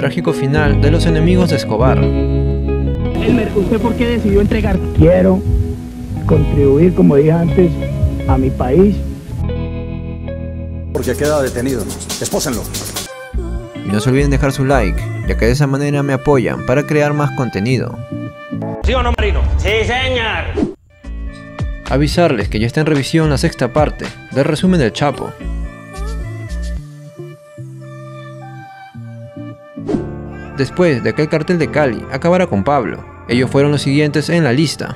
trágico final de los enemigos de Escobar. Elmer, ¿usted por qué decidió entregar? Quiero contribuir, como dije antes, a mi país. Porque queda detenido. Espósenlo. Y no se olviden dejar su like, ya que de esa manera me apoyan para crear más contenido. ¿Sí o no, Marino? Sí, señor. Avisarles que ya está en revisión la sexta parte del resumen del Chapo. Después de que el cartel de Cali acabara con Pablo, ellos fueron los siguientes en la lista.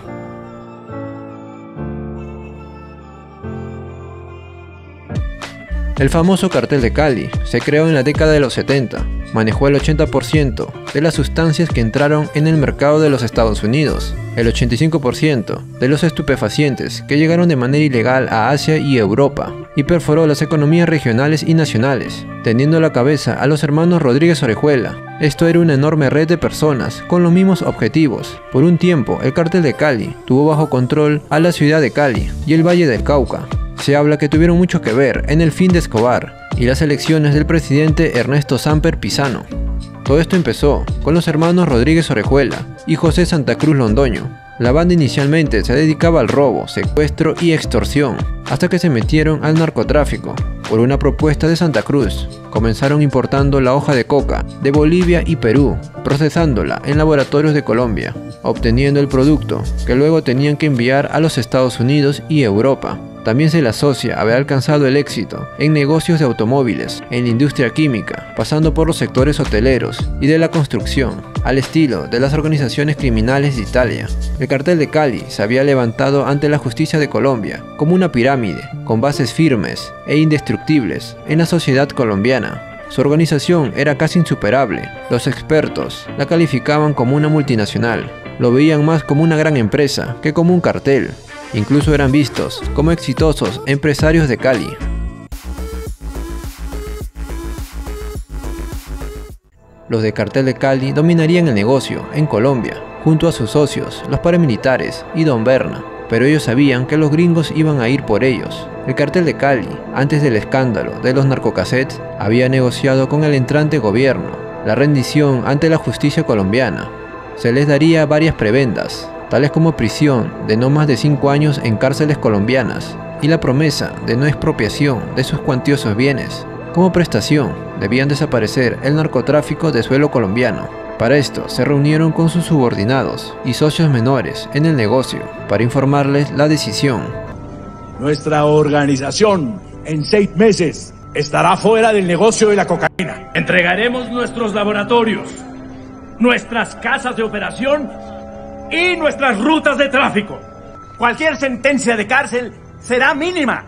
El famoso cartel de Cali se creó en la década de los 70, manejó el 80% de las sustancias que entraron en el mercado de los Estados Unidos, el 85% de los estupefacientes que llegaron de manera ilegal a Asia y Europa, y perforó las economías regionales y nacionales, teniendo a la cabeza a los hermanos Rodríguez Orejuela. Esto era una enorme red de personas con los mismos objetivos. Por un tiempo, el cartel de Cali tuvo bajo control a la ciudad de Cali y el Valle del Cauca, se habla que tuvieron mucho que ver en el fin de Escobar y las elecciones del presidente Ernesto Samper Pisano. Todo esto empezó con los hermanos Rodríguez Orejuela y José Santa Cruz Londoño. La banda inicialmente se dedicaba al robo, secuestro y extorsión, hasta que se metieron al narcotráfico. Por una propuesta de Santa Cruz, comenzaron importando la hoja de coca de Bolivia y Perú, procesándola en laboratorios de Colombia, obteniendo el producto que luego tenían que enviar a los Estados Unidos y Europa. También se le asocia haber alcanzado el éxito en negocios de automóviles, en la industria química, pasando por los sectores hoteleros y de la construcción, al estilo de las organizaciones criminales de Italia. El cartel de Cali se había levantado ante la justicia de Colombia como una pirámide, con bases firmes e indestructibles en la sociedad colombiana. Su organización era casi insuperable. Los expertos la calificaban como una multinacional. Lo veían más como una gran empresa que como un cartel. Incluso eran vistos como exitosos empresarios de Cali. Los de Cartel de Cali dominarían el negocio en Colombia, junto a sus socios, los paramilitares y Don Berna, pero ellos sabían que los gringos iban a ir por ellos. El cartel de Cali, antes del escándalo de los narcocassettes, había negociado con el entrante gobierno la rendición ante la justicia colombiana. Se les daría varias prebendas, tales como prisión de no más de 5 años en cárceles colombianas y la promesa de no expropiación de sus cuantiosos bienes. Como prestación, debían desaparecer el narcotráfico de suelo colombiano. Para esto se reunieron con sus subordinados y socios menores en el negocio para informarles la decisión. Nuestra organización en seis meses estará fuera del negocio de la cocaína. Entregaremos nuestros laboratorios, nuestras casas de operación y nuestras rutas de tráfico. Cualquier sentencia de cárcel será mínima.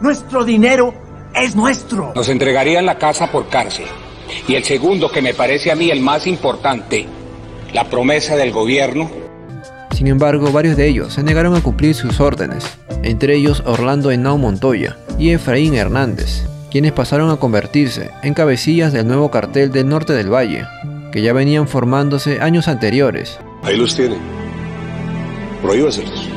Nuestro dinero es nuestro. Nos entregarían la casa por cárcel. Y el segundo, que me parece a mí el más importante, la promesa del gobierno. Sin embargo, varios de ellos se negaron a cumplir sus órdenes, entre ellos Orlando Henao Montoya y Efraín Hernández, quienes pasaron a convertirse en cabecillas del nuevo cartel del norte del valle, que ya venían formándose años anteriores. Ahí los tiene. Prohíbaselos.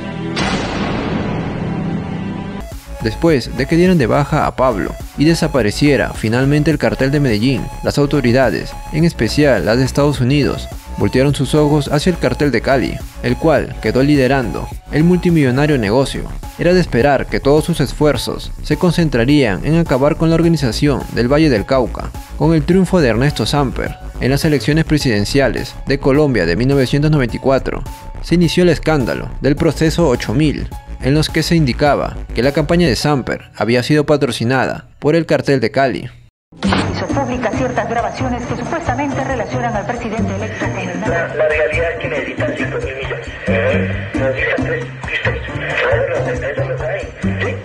Después de que dieran de baja a Pablo y desapareciera finalmente el cartel de Medellín, las autoridades, en especial las de Estados Unidos, voltearon sus ojos hacia el cartel de Cali, el cual quedó liderando el multimillonario negocio. Era de esperar que todos sus esfuerzos se concentrarían en acabar con la organización del Valle del Cauca, con el triunfo de Ernesto Samper en las elecciones presidenciales de Colombia de 1994. Se inició el escándalo del proceso 8000, en los que se indicaba que la campaña de Samper había sido patrocinada por el cartel de Cali. Públicas ciertas grabaciones que supuestamente relacionan al presidente electo con el la, la realidad es que necesitan 5 mil millones. ¿Eh? Necesitan 3. Listo. Eso lo saben. Sí,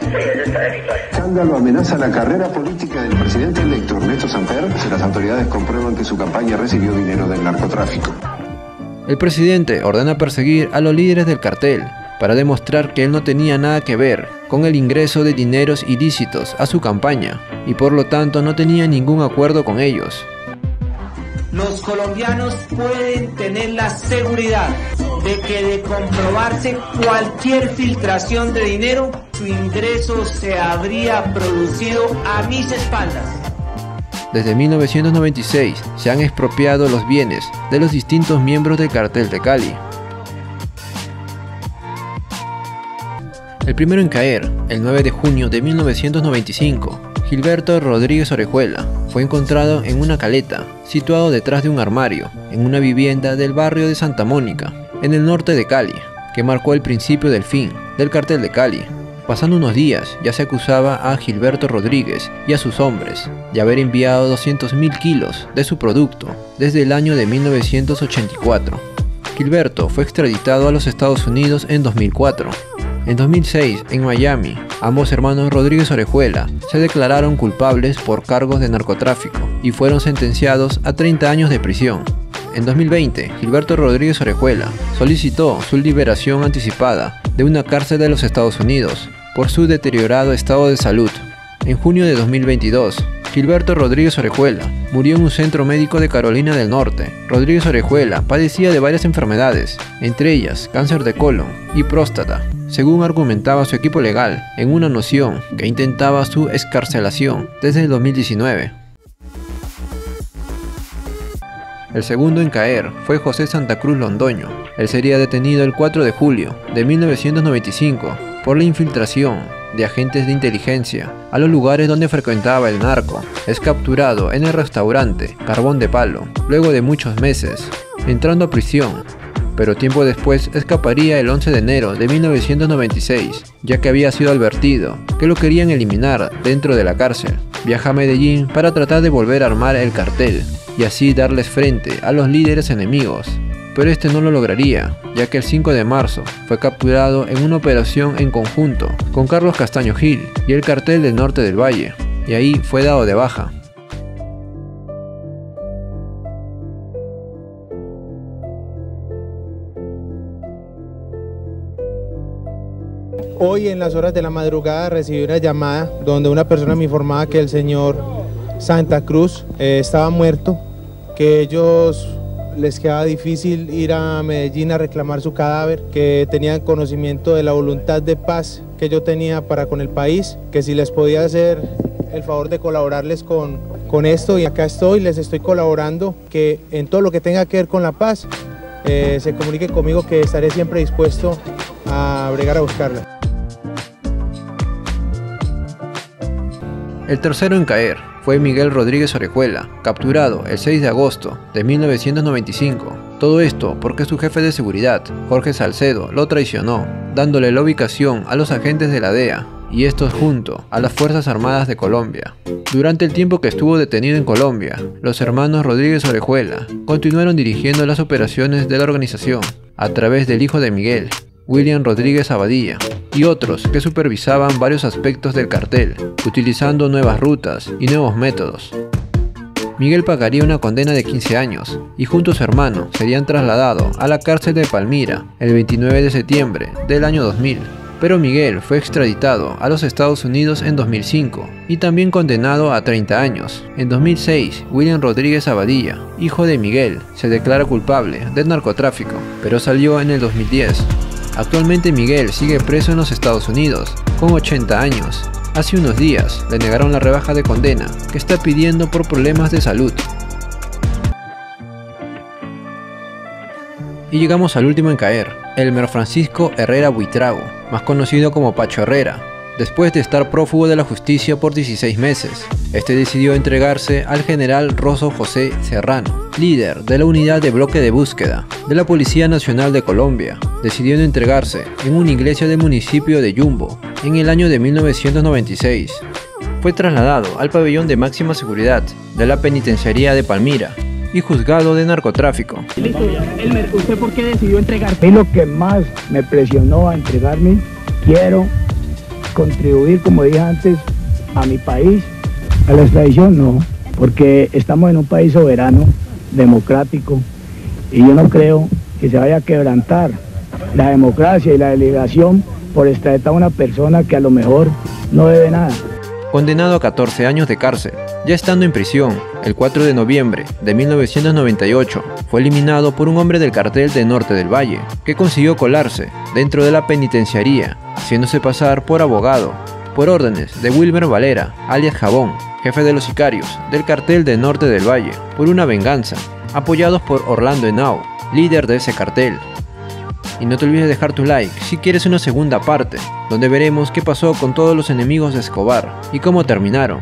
está escándalo amenaza la carrera política del presidente electo Ernesto Samper si las autoridades comprueban que su campaña recibió dinero del narcotráfico. El presidente ordena perseguir a los líderes del cartel para demostrar que él no tenía nada que ver con el ingreso de dineros ilícitos a su campaña y por lo tanto no tenía ningún acuerdo con ellos. Los colombianos pueden tener la seguridad de que de comprobarse cualquier filtración de dinero, su ingreso se habría producido a mis espaldas. desde 1996 se han expropiado los bienes de los distintos miembros del cartel de Cali. El primero en caer, el 9 de junio de 1995, Gilberto Rodríguez Orejuela fue encontrado en una caleta, situado detrás de un armario, en una vivienda del barrio de Santa Mónica, en el norte de Cali, que marcó el principio del fin del cartel de Cali. Pasando unos días, ya se acusaba a Gilberto Rodríguez y a sus hombres de haber enviado 200.000 kilos de su producto desde el año de 1984. Gilberto fue extraditado a los Estados Unidos en 2004 en 2006, en Miami, ambos hermanos Rodríguez Orejuela se declararon culpables por cargos de narcotráfico y fueron sentenciados a 30 años de prisión. En 2020, Gilberto Rodríguez Orejuela solicitó su liberación anticipada de una cárcel de los Estados Unidos por su deteriorado estado de salud. En junio de 2022, Gilberto Rodríguez Orejuela murió en un centro médico de Carolina del Norte. Rodríguez Orejuela padecía de varias enfermedades, entre ellas cáncer de colon y próstata, según argumentaba su equipo legal en una noción que intentaba su escarcelación desde el 2019. El segundo en caer fue José Santa Cruz Londoño. Él sería detenido el 4 de julio de 1995 por la infiltración de agentes de inteligencia a los lugares donde frecuentaba el narco. Es capturado en el restaurante Carbón de Palo, luego de muchos meses, entrando a prisión, pero tiempo después escaparía el 11 de enero de 1996, ya que había sido advertido que lo querían eliminar dentro de la cárcel. Viaja a Medellín para tratar de volver a armar el cartel y así darles frente a los líderes enemigos, pero este no lo lograría, ya que el 5 de marzo fue capturado en una operación en conjunto con Carlos Castaño Gil y el cartel del norte del valle, y ahí fue dado de baja. Hoy en las horas de la madrugada recibí una llamada donde una persona me informaba que el señor Santa Cruz eh, estaba muerto, que ellos les quedaba difícil ir a Medellín a reclamar su cadáver, que tenían conocimiento de la voluntad de paz que yo tenía para con el país, que si les podía hacer el favor de colaborarles con, con esto y acá estoy, les estoy colaborando, que en todo lo que tenga que ver con la paz, eh, se comunique conmigo que estaré siempre dispuesto a bregar a buscarla. El tercero en caer fue Miguel Rodríguez Orejuela, capturado el 6 de agosto de 1995. Todo esto porque su jefe de seguridad, Jorge Salcedo, lo traicionó, dándole la ubicación a los agentes de la DEA, y estos junto a las Fuerzas Armadas de Colombia. Durante el tiempo que estuvo detenido en Colombia, los hermanos Rodríguez Orejuela continuaron dirigiendo las operaciones de la organización a través del hijo de Miguel, William Rodríguez Abadilla, y otros que supervisaban varios aspectos del cartel, utilizando nuevas rutas y nuevos métodos. Miguel pagaría una condena de 15 años y junto a su hermano serían trasladados a la cárcel de Palmira el 29 de septiembre del año 2000. Pero Miguel fue extraditado a los Estados Unidos en 2005 y también condenado a 30 años. En 2006, William Rodríguez Abadilla, hijo de Miguel, se declara culpable del narcotráfico, pero salió en el 2010 Actualmente Miguel sigue preso en los Estados Unidos, con 80 años. Hace unos días le negaron la rebaja de condena que está pidiendo por problemas de salud. Y llegamos al último en caer, Elmer Francisco Herrera Buitrago, más conocido como Pacho Herrera, después de estar prófugo de la justicia por 16 meses. Este decidió entregarse al general Rosso José Serrano, líder de la unidad de bloque de búsqueda de la Policía Nacional de Colombia. Decidió entregarse en una iglesia del municipio de Yumbo en el año de 1996. Fue trasladado al pabellón de máxima seguridad de la penitenciaría de Palmira y juzgado de narcotráfico. Elmer, ¿usted por qué decidió entregarse? lo que más me presionó a entregarme, quiero contribuir, como dije antes, a mi país. A la extradición no, porque estamos en un país soberano, democrático, y yo no creo que se vaya a quebrantar la democracia y la delegación por extraditar a una persona que a lo mejor no debe nada. Condenado a 14 años de cárcel, ya estando en prisión, el 4 de noviembre de 1998, fue eliminado por un hombre del cartel de Norte del Valle, que consiguió colarse dentro de la penitenciaría, haciéndose pasar por abogado, por órdenes de Wilmer Valera, alias Jabón, jefe de los sicarios del cartel de Norte del Valle, por una venganza, apoyados por Orlando Henao, líder de ese cartel. Y no te olvides de dejar tu like si quieres una segunda parte, donde veremos qué pasó con todos los enemigos de Escobar y cómo terminaron.